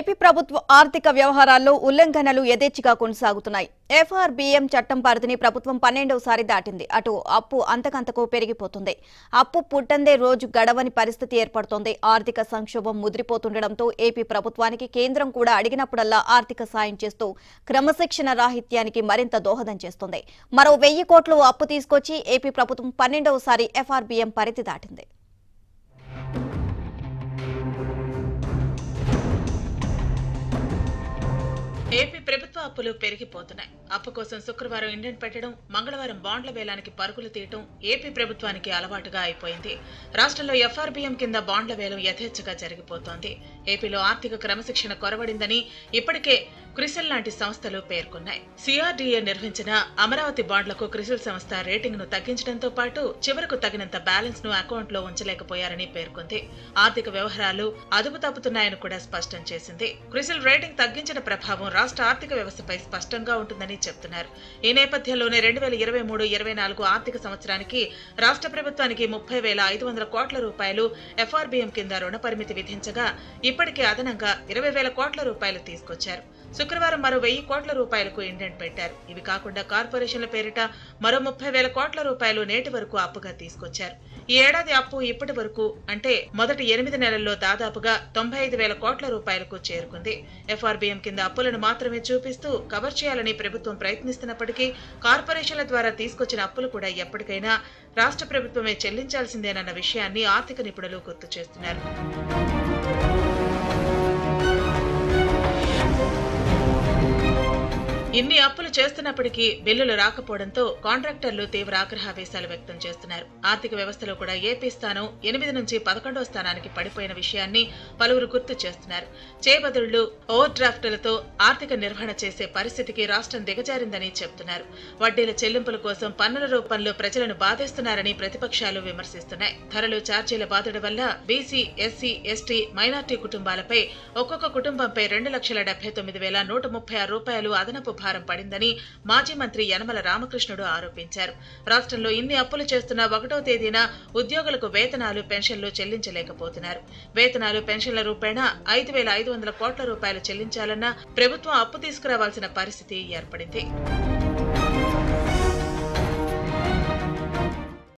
AP ప్రభుత్వ ఆర్థిక వ్యవహారాల్లో ఉల్లంఘనలు యథేచ్ఛగా కొనసాగుతున్నాయి. ఎఫ్ఆర్బిఎం చట్టం పరిధిని ప్రభుత్వం పన్నెండవసారి దాటింది. అటు అప్పు అంతకంతకు పెరిగిపోతుంది. అప్పు పుట్టందే రోజు గడవని పరిస్థితి ఏర్పడుతోంది. ఆర్థిక సంక్షోభం ముదిరిపోతుండటంతో ఏపీ ప్రభుత్వానికి కేంద్రం కూడా అడిగినప్పుడల్లా ఆర్థిక సాయం చేస్తూ క్రమశిక్షణ రాహిత్యానికి మరింత దోహదం చేస్తుంది. మరో వెయ్యి కోట్లు అప్పు తీసుకొచ్చి ఏపీ ప్రభుత్వం పన్నెండవసారి ఎఫ్ఆర్బిఎం పరిధి దాటింది. అప్పులు పెరిగిపోతున్నాయి. అప్పు కోసం శుక్రవారం ఇండియన్ పెట్టడం మంగళవారం బాండ్ల వేలానికి పరుగులు తీయటం ఏపీ ప్రభుత్వానికి అలవాటుగా అయిపోయింది. రాష్ట్రంలో ఎఫ్ఆర్బిఎం కింద బాండ్ల వేలం యథేచ్ఛగా జరిగిపోతోంది. ఏపీలో ఆర్థిక క్రమశిక్షణ కొరవడిందని ఇప్పటికే క్రిసిల్ లాంటి సంస్థలు పేర్కొన్నాయి. సిఆర్డీఏ నిర్వహించిన అమరావతి బాండ్లకు క్రిసిల్ సంస్థ రేటింగ్ను తగ్గించడంతో పాటు చివరకు తగినంత బ్యాలెన్స్ను అకౌంట్లో ఉంచలేకపోయారని పేర్కొంది. ఆర్థిక వ్యవహారాలు అదుపు తప్పుతున్నాయని కూడా స్పష్టం చేసింది. క్రిసిల్ రేటింగ్ తగ్గించిన ప్రభావం రాష్ట్ర ఆర్థిక వ్యవస్థ సమస్యపై స్పష్టంగా ఉంటుందని చెప్తున్నారు. ఈ నేపథ్యంలోనే రెండు వేల ఇరవై మూడు ఇరవై నాలుగు ఆర్థిక సంవత్సరానికి రాష్ట్ర ప్రభుత్వానికి ముప్పై వేల ఐదు వందల కోట్ల రూపాయలు ఎఫ్ఆర్బిఎం కింద రుణ పరిమితి విధించగా ఇప్పటికే అదనంగా ఇరవై వేల కోట్ల రూపాయలు తీసుకొచ్చారు. శుక్రవారం మరో వెయ్యి కోట్ల రూపాయలకు ఇండెంట్ పెట్టారు. ఇవి కాకుండా కార్పొరేషన్ల పేరిట మరో ముప్పై వేల కోట్ల రూపాయలు నేటి వరకు అప్పుగా తీసుకొచ్చారు. ఈ ఏడాది అప్పు ఇప్పటి వరకు అంటే మొదటి ఎనిమిది నెలల్లో దాదాపుగా తొంభై ఐదు వేల కోట్ల రూపాయలకు చేరుకుంది. ఎఫ్ఆర్బిఎం కింద అప్పులను మాత్రమే చూపిస్తూ కవర్ చేయాలని ప్రభుత్వం ప్రయత్నిస్తున్నప్పటికీ కార్పొరేషన్ల ద్వారా తీసుకొచ్చిన అప్పులు కూడా ఎప్పటికైనా రాష్ట్ర ప్రభుత్వమే చెల్లించాల్సిందేనన్న విషయాన్ని ఆర్థిక నిపుణులు గుర్తు చేస్తున్నారు. ఇన్ని అప్పులు చేస్తున్నప్పటికీ బిల్లులు రాకపోవడంతో కాంట్రాక్టర్లు తీవ్ర ఆగ్రహావేశాలు వ్యక్తం చేస్తున్నారు. ఆర్థిక వ్యవస్థలో కూడా ఏపీ స్థానం ఎనిమిది నుంచి పదకొండవ స్థానానికి పడిపోయిన విషయాన్ని పలువురు గుర్తు చేస్తున్నారు. చేబదుళ్ళు ఓవర్ డ్రాఫ్టులతో ఆర్థిక నిర్వహణ చేసే పరిస్థితికి రాష్ట్రం దిగజారిందని చెబుతున్నారు. వడ్డీల చెల్లింపుల కోసం పన్నుల రూపంలో ప్రజలను బాధేస్తున్నారని ప్రతిపక్షాలు విమర్శిస్తున్నాయి. ధరలు ఛార్జీల బాధుడు వల్ల బీసీ ఎస్సీ ఎస్టీ మైనార్టీ కుటుంబాలపై ఒక్కొక్క కుటుంబంపై రెండు లక్షల డెబ్బై తొమ్మిది వేల నూట ముప్పై ఆరు రూపాయలు అదనపు భారం పడిందని మాజీ మంత్రి యనమల రామకృష్ణుడు ఆరోపించారు. రాష్ట్రంలో ఇన్ని అప్పులు చేస్తున్న ఒకటో తేదీన ఉద్యోగులకు వేతనాలు పెన్షన్లు చెల్లించలేకపోతున్నారు. వేతనాలు పెన్షన్ల రూపేణా ఐదు వేల ఐదు వందల కోట్ల రూపాయలు చెల్లించాలన్నా ప్రభుత్వం అప్పు తీసుకురావాల్సిన పరిస్థితి ఏర్పడింది.